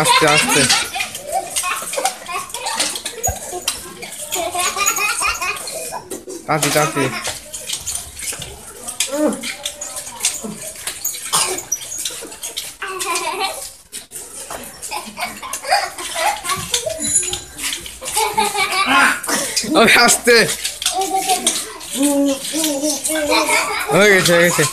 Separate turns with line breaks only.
আস্তে আস্তে তাড়াতাড়ি তাড়াতাড়ি আস্তে হয়ে গেছে হয়ে গেছে।